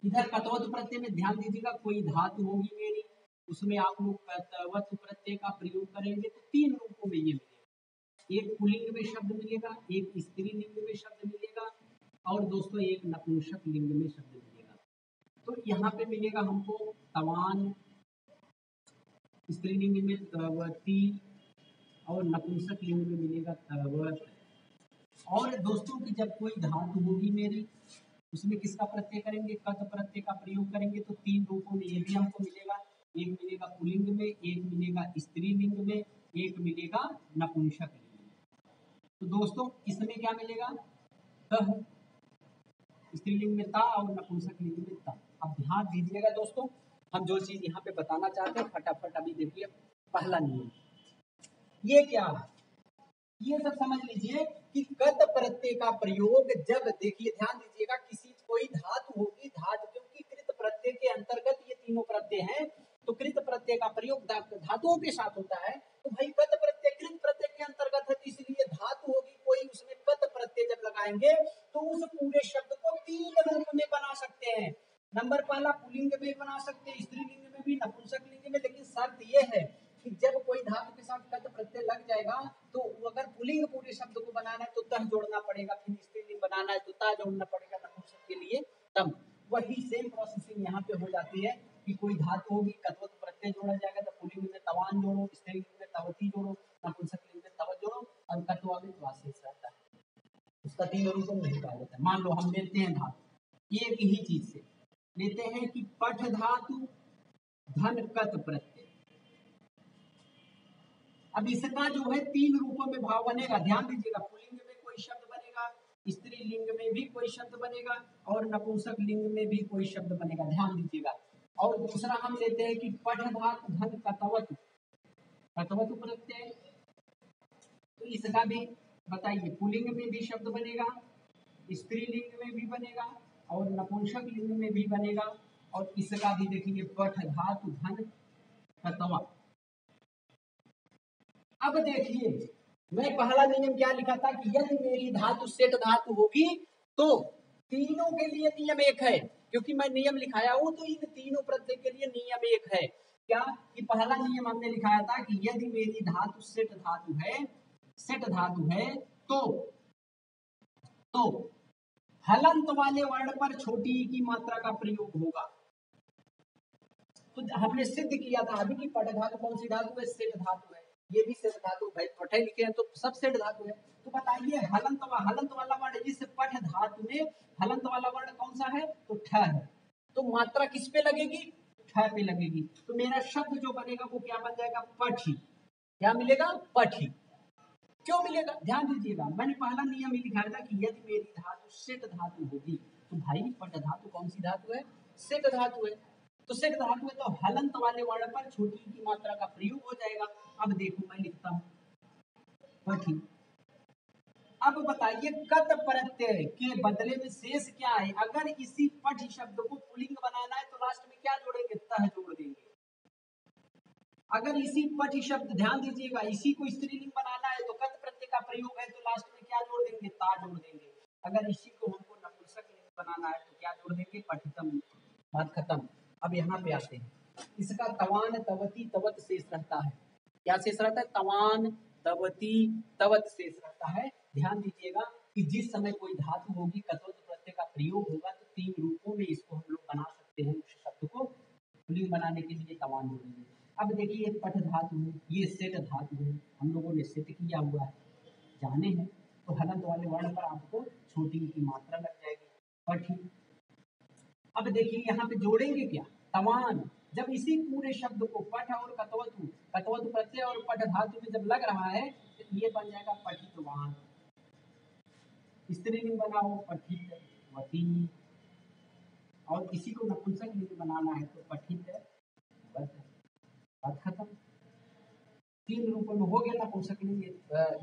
इधर कतवत प्रत्यय में ध्यान दीजिएगा, कोई धातु होगी मेरी, उसमें आप लोग कतवत प्रत्यय का प्रयोग करेंगे तो तीन रूपों में ये मिलेगा एक पुलिंग में शब्द मिलेगा, एक स्त्रीलिंग में शब्द मिलेगा और दोस्तों एक नपुंसक लिंग में शब्द मिलेगा। तो यहाँ पे मिलेगा हमको तवान स्त्रीलिंग में तवती और नपुंसक लिंग में मिलेगा तवत और दोस्तों की जब कोई धातु होगी मेरी, उसमें किसका प्रत्यय करेंगे? कत प्रत्यय का प्रयोग करेंगे तो तीन रूपों में ये भी हमको मिलेगा। एक मिलेगा पुलिंग में, एक मिलेगा स्त्रीलिंग में, एक मिलेगा नपुंसक लिंग तो दोस्तों, इसमें क्या मिलेगा? तह स्त्रीलिंग में ता और नपुंसक लिंग में ता। अब ध्यान दीजिएगा दोस्तों, हम जो चीज़ यहाँ पे बताना चाहते हैं, फटाफट अभी देखिए, पहला नियम। ये क्या है? ये सब समझ लीजिए कि कत प्रत्यय का प्रयोग जब देखिए, ध्यान दीजिएगा, किसी कोई धातु होगी धातु क्योंकि कृत प्रत्यय के अंतर्गत ये तीनों प्रत्यय हैं तो कृत प्रत्यय का प्रयोग धातुओं के साथ होता है तो भाई कत प्रत्यय, कृत प्रत्यय के अंतर्गत है तो इसलिए धातु होगी कोई उसमें कत लगाएँगे तो उस पूरे शब्द को तीन रूप में बना सकते हैं नंबर पहला पुलिंग में बना सकते हैं स्त्रीलिंग में भी नपुंसक लिंग में लेकिन शर्त यह है कि जब कोई धातु के साथ कत प्रत्यय लग जाएगा तो अगर पुलिंग पूरे शब्द को बनाना है तो तह जोड़ना पड़ेगा कोई धातु होगी कत्व तो प्रत्यय जोड़ा जाएगा तो पुलिंग में तवान जोड़ो स्त्रीलिंग में तवती जोड़ो नपुंसकलिंग में तवत जोड़ो और कत्वा में वाशेष रहता है उसका तीन रूपों में कहा जाता है मान लो हम लेते हैं धातु एक ही चीज़ से लेते हैं कि पठ धातु धन कत प्रत्यय अब इसका जो है तीन रूपों में भाव बनेगा? ध्यान दीजिएगा, पुलिंग में कोई शब्द बनेगा स्त्रीलिंग में भी कोई शब्द बनेगा, और नपुंसक लिंग में भी कोई शब्द बनेगा। ध्यान दीजिएगा। और दूसरा हम लेते हैं कि पठ धातु धन कतवत। कतवत प्रत्यय। तो इसका भी बताइए, पुलिंग में भी शब्द बनेगा स्त्रीलिंग में भी बनेगा, और नपुंसक लिंग में भी बनेगा, और इसका भी देखेंगे पठ धातु धन कतवा अब देखिए मैं पहला नियम क्या लिखा था कि यदि मेरी धातु सेट धातु होगी तो तीनों के लिए नियम एक है। क्योंकि मैं नियम लिखाया हूँ तो इन तीनों प्रत्यय के लिए नियम एक है। क्या कि पहला नियम हमने लिखाया था कि यदि मेरी धातु सेट धातु है सेट धातु है तो तो हलंत वाले वर्ण पर छोटी की मात्रा का प्रयोग होगा। तो हमने सिद्ध किया था अभी की पट धातु कौन सी धातु है? सेट धातु है। ये भी सेट धातु भाई पठे लिखे हैं तो सब सेट धातु है। तो बताइए हलंत वा, हलंत वाला वर्ण जिस पठ धातु में हलंत वाला वर्ण कौन सा है? तो ठ है। तो मात्रा किस पे लगेगी? ठ पे लगेगी। तो मेरा शब्द जो बनेगा वो क्या बन जाएगा? पठी। क्या मिलेगा? पठी। क्यों मिलेगा? ध्यान दीजिएगा मैंने पहला नियम लिखाया था कि यदि मेरी धातु सेट धातु होगी तो भाई पट धातु कौन सी धातु है? सेट धातु है। तो सेट धातु है तो हलंत वाले वर्ण पर छोटी की मात्रा का प्रयोग हो जाएगा। अब देखो, मैं लिखता हूँ। पठी अब बताइए कत प्रत्यय के बदले में शेष क्या है? अगर इसी पठ शब्द को पुलिंग बनाना है तो लास्ट में क्या जोड़ेंगे? तह जोड़ देंगे। अगर इसी पठ शब्द, ध्यान दीजिएगा, इसी को स्त्रीलिंग बनाना है तो कत प्रत्यय का प्रयोग है तो लास्ट में क्या जोड़ देंगे? ता जोड़ देंगे। अगर इसी को हमको नपुंसक लिंग बनाना है तो क्या जोड़ देंगे? पठितम। बात खत्म। अब यहाँ पे आते हैं। इसका तवान तवती तवत शेष रहता है। क्या शेष रहता है? तवान तवती तवत शेष रहता है। ध्यान दीजिएगा कि जिस समय कोई धातु होगी कतवत प्रत्यय का प्रयोग होगा तो तीन रूपों में इसको हम लोग बना सकते हैं उस शब्द को। पुलिंग बनाने के लिए तवान जोड़ेंगे अब देखिए पठ धातु है ये सेट धातु है। हम लोगों ने सेट किया हुआ है। जाने हैं। तो हलंत वाले वर्ण पर आपको छोटी की मात्रा लग जाएगी। पठी अब देखिए, यहाँ पे जोड़ेंगे क्या? तवान। जब इसी पूरे शब्द को पठ और कतवतु कतवतु प्रत्यय और पठ धातु में जब लग रहा है तो ये बन जाएगा पठितवान। स्त्रीलिंग बनाओ पठित वती और इसी को नपुंसक लिंग बनाना है तो पठित बात खत्म। तीन रूपों में हो गया नपुंसक लिंग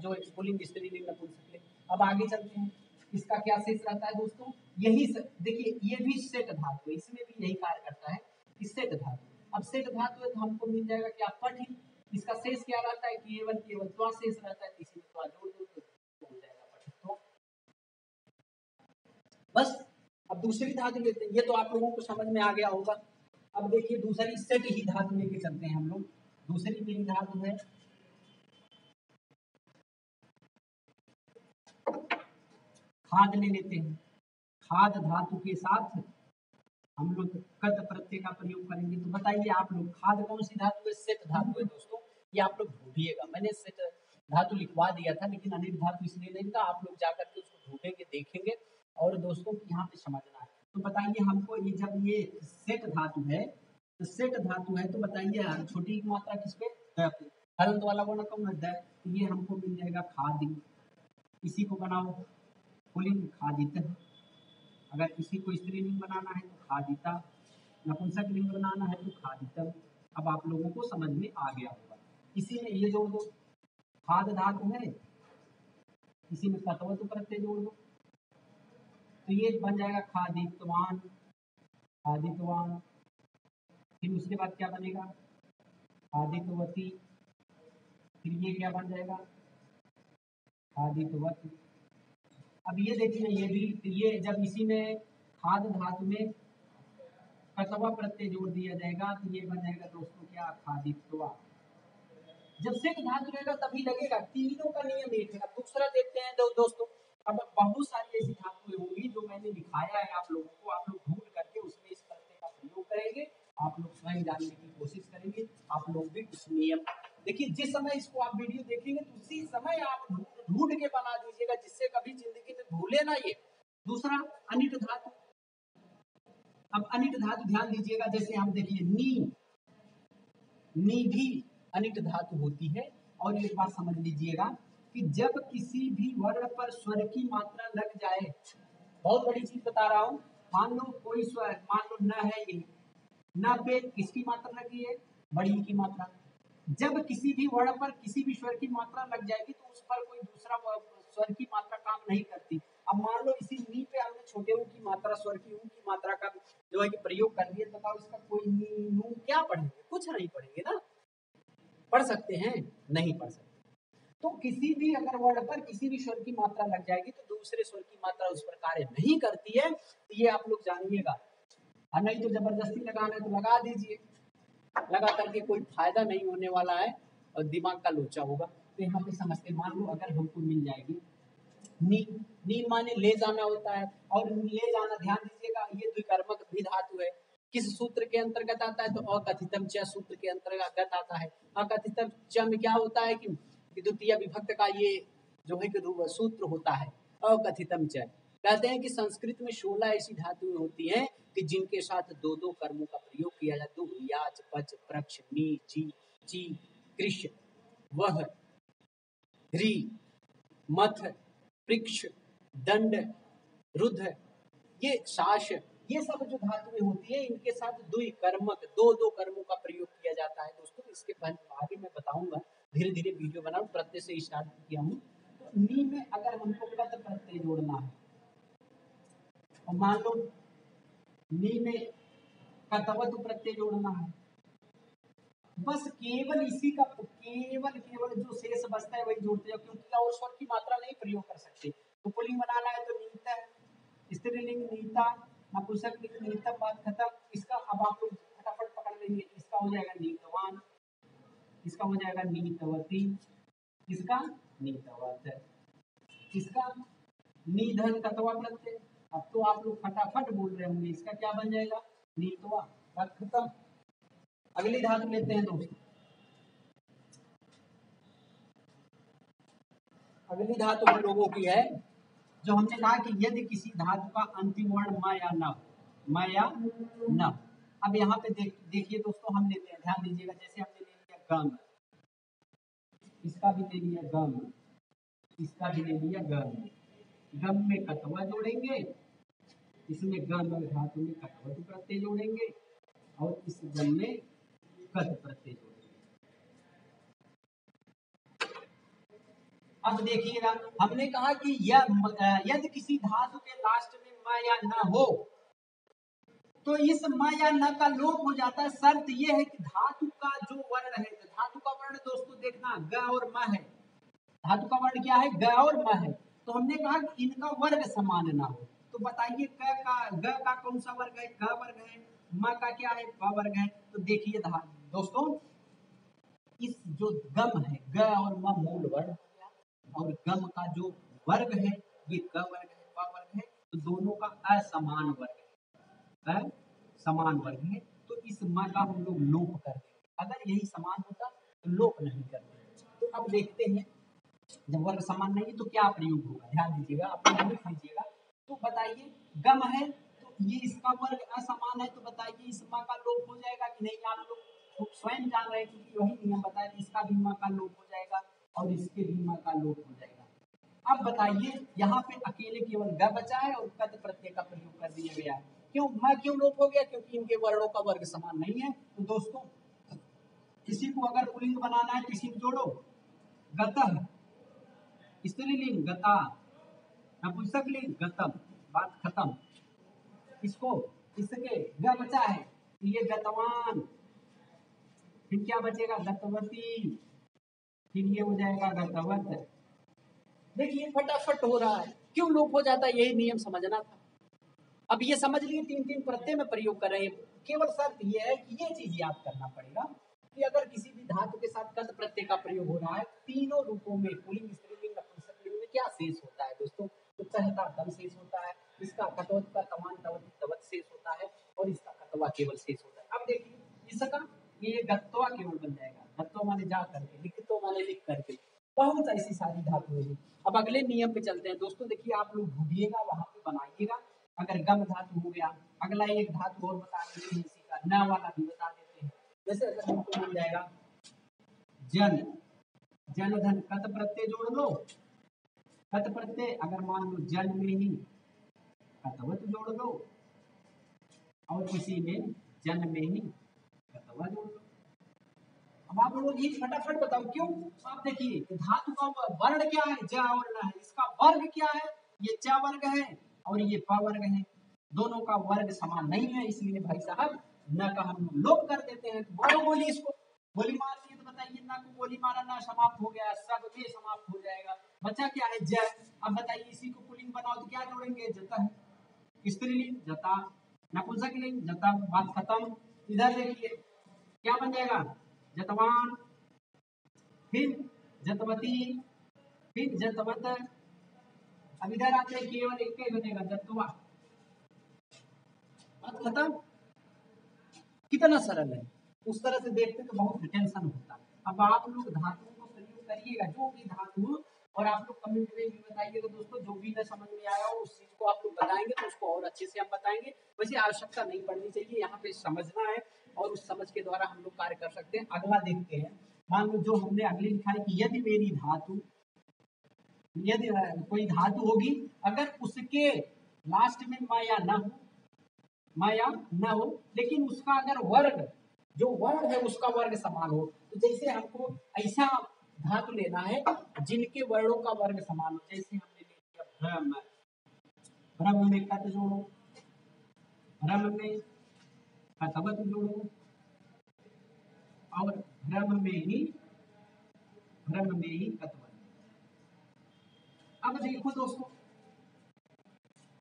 जो पुलिंग स्त्रीलिंग नपुंसक लिंग। अब आगे चलते हैं। इसका क्या शेष रहता है दोस्तों? यही देखिए, ये भी सेट धातु है, इसमें भी यही कार्य करता है कि सेट धातु अब सेट धातु है तो हमको मिल जाएगा क्या पठ इसका शेष क्या रहता है? केवल केवल त्वा शेष रहता है, इसी में त्वा जोड़ दो तो हो जाएगा पठित्व बस, अब दूसरी धातु लेते हैं। ये तो आप लोगों को समझ में आ गया होगा। अब देखिए, दूसरी सेट ही धातु लेके चलते हैं हम लोग। दूसरी मेरी धातु है। खाद ले लेते हैं। खाद धातु के साथ हम लोग कत प्रत्यय का प्रयोग करेंगे। तो बताइए आप लोग, खाद कौन सी धातु है? सेट धातु है दोस्तों। ये आप लोग ढूंढिएगा मैंने सेट धातु लिखवा दिया था, लेकिन अनिल धातु इसलिए नहीं था। आप लोग जाकर के उसको ढूंढेंगे देखेंगे। और दोस्तों, यहाँ पे समझना है। तो बताइए हमको, ये जब ये सेट धातु है तो सेट धातु है तो बताइए, छोटी मात्रा किस पे? हलंत वाला वर्ण कौन है? तो ये हमको मिल जाएगा खादी। इसी को बनाओ। पुलिंग खादित अगर किसी को स्त्रीलिंग बनाना है तो खादिता, नपुंसक लिंग बनाना है तो खादितम अब आप लोगों को समझ में आ गया होगा। इसी में ये जोड़ दो। खाद धातु है। इसी में तत्वत प्रत्यय जोड़ दो। तो ये बन जाएगा खादितवान। खादितवान। फिर उसके बाद क्या बनेगा? खादितवती। फिर ये क्या बन जाएगा? खादितवत। अब ये देखिए ये भी ये जब इसी में खाद धातु में कतवा प्रत्यय जोड़ दिया जाएगा तो ये बन जाएगा दोस्तों क्या? खादित्वा। जब से धातु रहेगा तभी लगेगा। तीनों का नियम एक है। दूसरा देखते हैं दो, दोस्तों। अब बहुत सारी ऐसी धातुएँ होंगी जो मैंने दिखाया है। आप लोगों को आप लोग ढूंढ करके उसमें इस प्रत्यय का प्रयोग करेंगे। आप लोग स्वयं जानने की कोशिश करेंगे। आप लोग भी उस नियम देखिए, जिस समय इसको आप वीडियो देखेंगे तो उसी समय आप ढूंढ के बना दीजिएगा, जिससे कभी ज़िंदगी में भूले ना ये। दूसरा, अनिट धातु। अब अनिट धातु ध्यान दीजिएगा, जैसे हम देखिए, नी। नी भी अनिट धातु होती है। और एक बात समझ लीजिएगा कि जब किसी भी वर्ण पर स्वर की मात्रा लग जाए, बहुत बड़ी चीज़ बता रहा हूँ, मान लो कोई स्वर, मान लो न है ये, न पे किसकी मात्रा लगी है? बड़ी की मात्रा। जब किसी भी वर्ण पर किसी भी स्वर की मात्रा लग जाएगी तो उस पर कोई दूसरा स्वर की मात्रा काम नहीं करती। अब मान लो इसी नी पे हमने छोटे ऊ की मात्रा, स्वर की ऊ की मात्रा का जो है कि प्रयोग कर दिया बताओ इसका कोई नी, नू क्या पढ़ेंगे? कुछ नहीं पढ़ेंगे ना। पढ़ सकते हैं, नहीं पढ़ सकते। तो किसी भी अगर वर्ड पर किसी भी स्वर की मात्रा लग जाएगी तो दूसरे स्वर की मात्रा उस पर कार्य नहीं करती है। तो ये आप लोग जानिएगा। नहीं तो ज़बरदस्ती लगाना है तो लगा दीजिए। लगा करके कोई फ़ायदा नहीं होने वाला है और दिमाग का लोचा होगा। तो यहाँ पे समझते मान लो अगर हमको मिल जाएगी, नी नी माने ले जाना होता है। और ले जाना, ध्यान दीजिएगा, ये द्विकर्मक भी धातु है। किस सूत्र के अंतर्गत आता है? तो अकथितम च सूत्र के अंतर्गत आता है। अकथितम च में क्या होता है कि द्वितीय विभक्त का ये जो है कि सूत्र होता है। अकथितम च। कहते हैं कि संस्कृत में सोलह ऐसी धातुएँ होती हैं कि जिनके साथ दो दो कर्मों का प्रयोग किया जाता है। याच, पच, प्रक्ष, नी, ची ची कृष वह ह्री मथ, पृक्ष, दंड रुद्ध ये शास ये सब जो धातुएँ होती है, इनके साथ दो कर्मक दो दो कर्मों का प्रयोग किया जाता है। दोस्तों, इसके आगे मैं बताऊँगा। धीरे धीरे वीडियो बनाऊ, प्रत्यय से स्टार्ट किया हूँ। तो नी में अगर हमको कत प्रत्यय जोड़ना है। और मान लो नी में कतवत प्रत्यय जोड़ना है। बस केवल इसी का, केवल केवल जो शेष बचता है वही जोड़ते हैं, क्योंकि और स्वर की मात्रा नहीं प्रयोग कर सकते। तो पुलिंग बनाना है तो नीता स्त्रीलिंग नीता नपुंसक लिंग नीतम बात खत्म। इसका अब आप लोग फटाफट पकड़ लेंगे, इसका हो जाएगा नीतवान। इसका हो जाएगा नीतवती। इसका नीतवत। इसका निधन कतवा प्रत्यय। अब तो आप लोग फटाफट बोल रहे होंगे, इसका क्या बन जाएगा? नीतवा बात खत्म। अगली धातु लेते हैं दोस्तों। अगली धातु हम लोगों की है, जो हमने कहा कि यदि किसी धातु का अंतिम वर्ण म या न म या न अब यहाँ पे देख, देखिए दोस्तों, हम लेते हैं, ध्यान दीजिएगा, जैसे हमने ले लिया गम। इसका भी ले लिया गम। इसका भी ले लिया गम। गम में कतवा जोड़ेंगे इसमें गम और धातु में कटवत प्रत्यय जोड़ेंगे और इस गम में कद प्रत्यय जोड़ेंगे। अब देखिएगा हमने कहा कि यदि किसी धातु के लास्ट में म या न हो तो इस म या न का लोप हो जाता है। शर्त यह है कि धातु का जो वर्ण है तो धातु का वर्ण दोस्तों देखना, ग और म है। धातु का वर्ण क्या है? ग और म है। तो हमने कहा कि इनका वर्ग समान ना हो। तो बताइए, क का, ग का कौन सा वर्ग है? क वर्ग है, म का क्या है? प वर्ग है। तो देखिए दोस्तों, इस जो गम है, ग और म मूल वर्ग, और गम का जो वर्ग है, ये क वर्ग है, प वर्ग है तो दोनों का असमान वर्ग है। समान वर्ग है तो इस म का हम लोग लोप कर देंगे। अगर यही समान होता तो लोप नहीं करते तो अब देखते हैं, जब वर्ग समान नहीं है तो क्या प्रयोग होगा? ध्यान दीजिएगा आप लीजिएगा तो बताइए, गम है तो ये इसका वर्ग असमान है तो बताइए इस माँ का लोप हो जाएगा कि नहीं? आप लोग तो स्वयं जान रहे हैं, क्योंकि वही नियम बताया, इसका भी माँ का लोप हो जाएगा और इसके भी माँ का लोप हो जाएगा। अब बताइए, यहाँ पे अकेले केवल ग बचा है और कद प्रत्यय का प्रयोग कर दिया गया है। क्यों, मैं क्यों लोप हो गया? क्योंकि इनके वर्णों का वर्ग समान नहीं है। तो दोस्तों, किसी को अगर पुलिंग बनाना है, किसी को जोड़ो। गतः स्त्रीलिंग गता। नपुंसक लिंग, गतम, बात खत्म। इसको, इसके ग बचा है, ये गतवान। फिर क्या बचेगा? गतवती। फिर ये हो जाएगा गतवत। देखिए, फटाफट हो रहा है। क्यों लोप हो जाता है? यही नियम समझना था। अब ये समझ लिए तीन तीन प्रत्यय में प्रयोग कर रहे हैं। केवल शर्त ये है कि ये चीज़ याद करना पड़ेगा कि अगर किसी भी धातु के साथ कद प्रत्यय का प्रयोग हो रहा है, तीनों रूपों में, पुलिंग, स्त्रीलिंग में क्या शेष होता है दोस्तों? तो चहता दम शेष होता है इसका कटोत का तमान तवत शेष होता है और इसका कतवा केवल शेष होता है। अब देखिए, इसका ये गत्वा केवल बन जाएगा। गत्वा माने जा करके लिखितो माने लिख करके। बहुत ऐसी सारी धातुएँ हैं अब अगले नियम पे चलते हैं। दोस्तों, देखिए, आप लोग ढूंढिएगा वहाँ पे बनाइएगा। अगर गम धातु हो गया, अगला एक धातु और बता देते हैं, इसी का न वाला भी बता देते हैं। जैसे अगर हमको मिल जाएगा, जन। जन धन कत प्रत्यय जोड़ लो। कत प्रत्यय अगर मान लो जन में ही कतवत जोड़ लो और किसी में जन में ही कतवा जोड़ लो अब आप लोग ये फटाफट बताओ क्यों? आप देखिए, धातु का वर्ण क्या है? ज वर्ण है। इसका वर्ग क्या है? ये च वर्ग है और ये प वर्ग है। दोनों का वर्ग समान नहीं है, इसलिए भाई साहब, न का हम लोग कर देते हैं। बोलो बोली इसको। बोली मार दिए तो बताइए, ना को बोली मारा, ना समाप्त हो गया। सब समाप्त हो जाएगा। बच्चा क्या है? ज अब बताइए, इसी को पुलिंग बनाओ तो क्या जोड़ेंगे? जता है। स्त्रीलिंग जता। नपुंसकलिंग जता। बात खत्म। इधर देखिए, क्या बन जाएगा जतवान। फिर जतवती। फिर जतवत। अब इधर आते हैं, केवल एक ही बनेगा, जतवा। बात खत्म। कितना सरल है। उस तरह से देखते तो बहुत टेंशन होता अब आप लोग धातुओं को प्रयोग करिएगा। जो भी धातु और आप लोग कमेंट में भी बताइएगा दोस्तों, जो भी न समझ में आया हो, उस चीज़ को आप लोग बताएँगे तो उसको और अच्छे से हम बताएँगे। वैसे आवश्यकता नहीं पड़नी चाहिए, यहाँ पे समझना है और उस समझ के द्वारा हम लोग कार्य कर सकते हैं। अगला देखते हैं। मान लो जो हमने अगले लिखा है कि, यदि मेरी धातु, यदि कोई धातु होगी, अगर उसके लास्ट में माया न हो, माया न हो, लेकिन उसका अगर वर्ग, जो वर्ग है उसका वर्ग समान हो तो जैसे हमको ऐसा धातु लेना है, जिनके वर्णों का वर्ग समान हो। जैसे हमने ले लिया भ्रम। भ्रम में कत जोड़ो, भ्रम में कतवत जोड़ो, और भ्रम में ही, भ्रम में ही कतवत अब देखो दोस्तों,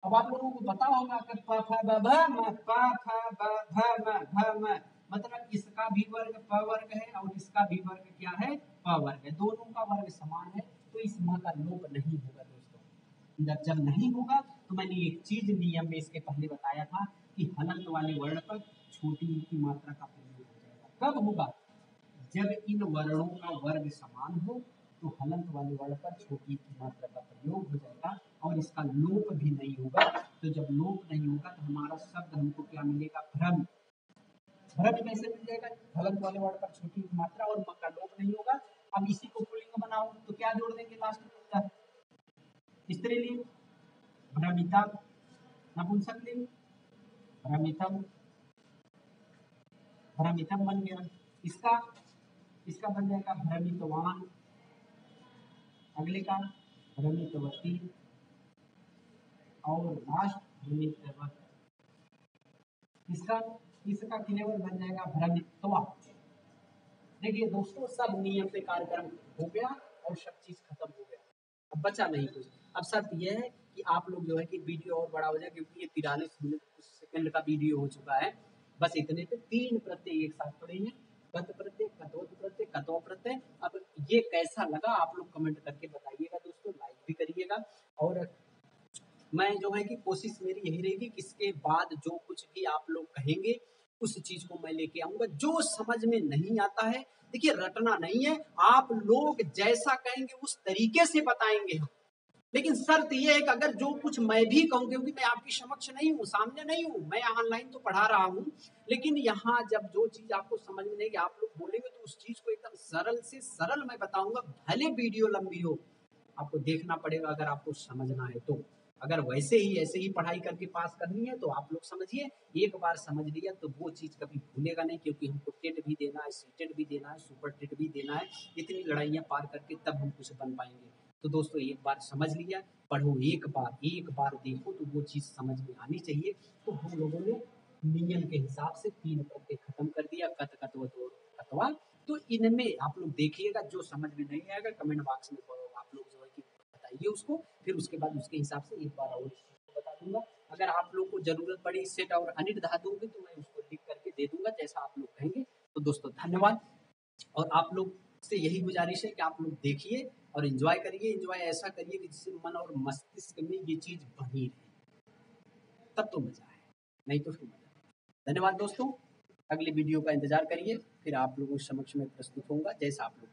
अब आप लोगों को पता होगा कि प फ ब भ म प फ ब भ म भ म मतलब इसका भी वर्ग प वर्ग है, और इसका भी वर्ग क्या है? प वर्ग है, दोनों का वर्ग समान है तो इस म का लोप नहीं होगा दोस्तों। जब नहीं होगा तो मैंने एक चीज़ नियम में इसके पहले बताया था कि हलंत वाले वर्ण पर छोटी की मात्रा का प्रयोग हो जाएगा। कब होगा? जब इन वर्णों का वर्ग समान हो तो हलंत वाले वर्ण पर छोटी की मात्रा का प्रयोग हो जाएगा और इसका लोप भी नहीं होगा। तो जब लोप नहीं होगा तो हमारा शब्द हमको क्या मिलेगा? भ्रम। भ्रम कैसे मिल जाएगा? हलंत वाले वर्ण पर छोटी की मात्रा और का लोप नहीं होगा अब इसी को पुलिंग बनाओ। तो क्या जोड़ देंगे लास्ट में स्त्रीलिंग भ्रमिता नपुंसकलिंग भ्रमितम भ्रमितम बन गया। इसका इसका बन जाएगा? भ्रमितवान अगले का? भ्रमितवती और लास्ट भ्रमितवत इसका इसका केवल बन जाएगा? भ्रमित्वा देखिए दोस्तों, सब नियम पे कार्यक्रम हो गया और सब चीज़ खत्म हो गया। अब बचा नहीं कुछ। अब शर्त यह है कि आप लोग जो है कि वीडियो और बड़ा हो जाए, क्योंकि ये तिरालीस मिनट सेकंड का वीडियो हो चुका है। बस इतने पे तीन प्रत्यय एक साथ पढ़ेंगे। कत प्रत्यय कतोत प्रत्यय कतो प्रत्यय। अब ये कैसा लगा आप लोग कमेंट करके बताइएगा दोस्तों लाइक भी करिएगा। और मैं जो है कि कोशिश मेरी यही रहेगी कि इसके बाद जो कुछ भी आप लोग कहेंगे उस चीज़ को मैं लेके आऊँगा। जो समझ में नहीं आता है, देखिए, रटना नहीं है। आप लोग जैसा कहेंगे, उस तरीके से बताएँगे हम। लेकिन शर्त यह है कि अगर जो कुछ मैं भी कहूँ, क्योंकि मैं आपकी समक्ष नहीं हूँ, सामने नहीं हूँ, मैं ऑनलाइन तो पढ़ा रहा हूँ, लेकिन यहाँ जब जो चीज़ आपको समझ में नहीं, आप लोग बोलेंगे तो उस चीज़ को एकदम सरल से सरल मैं बताऊँगा, भले वीडियो लंबी हो, आपको देखना पड़ेगा अगर आपको समझना है तो। अगर वैसे ही, ऐसे ही पढ़ाई करके पास करनी है तो आप लोग समझिए। एक बार समझ लिया तो वो चीज़ कभी भूलेगा नहीं, क्योंकि हमको टेट भी देना है, सीटेट भी देना है, सुपर टेट भी देना है। इतनी लड़ाइयाँ पार करके तब हम कुछ बन पाएँगे। तो दोस्तों, एक बार समझ लिया, पढ़ो एक बार एक बार देखो तो वो चीज़ समझ में आनी चाहिए। तो हम लोगों ने नियम के हिसाब से तीन प्रत्यय खत्म कर दिया, कत कतव तो इनमें आप लोग देखिएगा, जो समझ में नहीं आएगा, कमेंट बॉक्स में कि बताइए उसको, फिर उसके बाद उसके हिसाब से एक बार और बता दूँगा। अगर आप लोग को ज़रूरत पड़ी सेट और अनिट धातुओं की तो मैं उसको लिख करके दे दूँगा, जैसा आप लोग कहेंगे। तो दोस्तों, धन्यवाद। और आप लोग से यही गुजारिश है कि आप लोग देखिए और एंजॉय करिए। एंजॉय ऐसा करिए कि जिससे मन और मस्तिष्क में ये चीज़ बनी रहे। तब तो मज़ा है नहीं तो फिर मज़ा धन्यवाद दोस्तों। अगले वीडियो का इंतज़ार करिए, फिर आप लोगों के समक्ष में प्रस्तुत होगा जैसा आप लोग